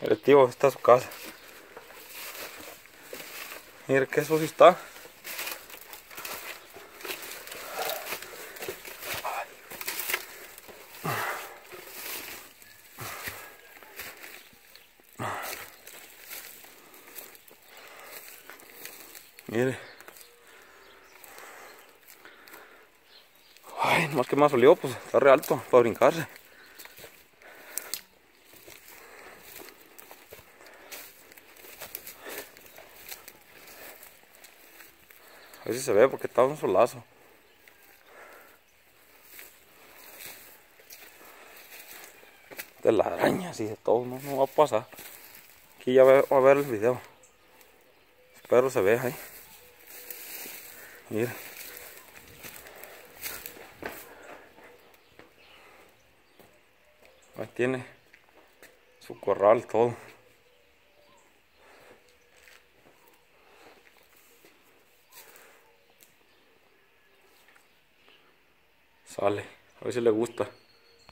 El tío está a su casa. Mire qué sucio está. Mire. Ay, más que más olió, pues está re alto para brincarse. A ver si se ve porque está un solazo. De las arañas y de todo, no, va a pasar. Aquí ya va a ver el video. Espero se vea ahí. Mira. Ahí tiene su corral todo. Sale, a ver si le gusta.